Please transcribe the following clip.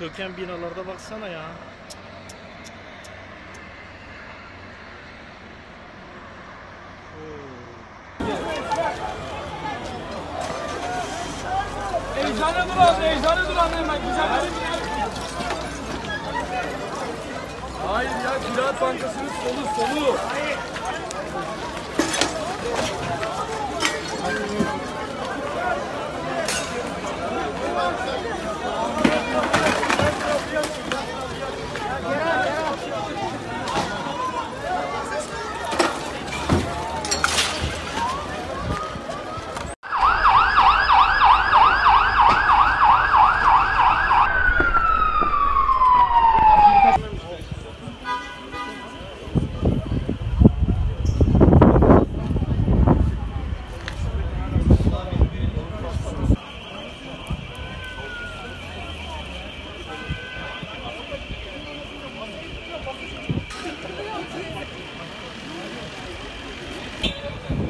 çöken binalarda baksana ya. Eczane duran, eczane duran hemen güzel. Hayır ya Ziraat Bankası'nın solu solu. うん。